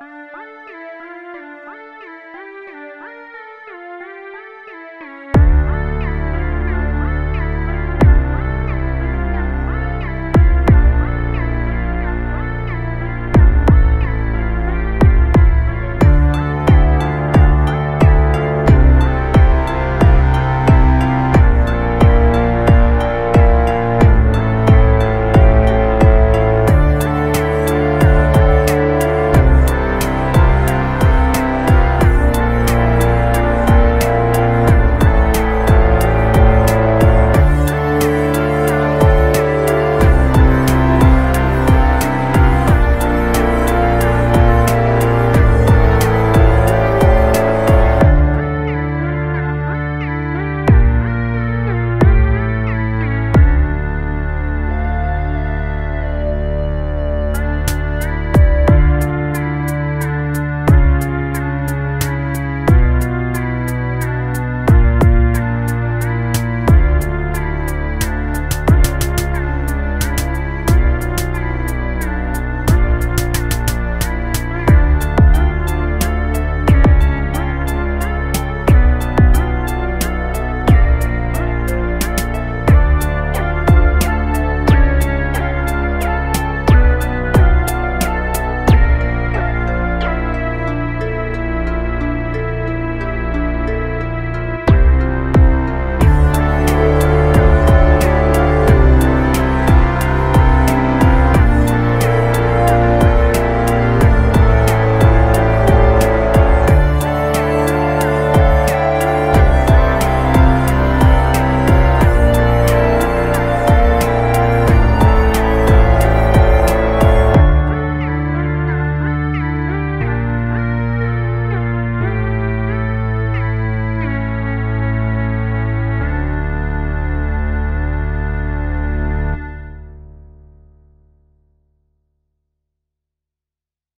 Música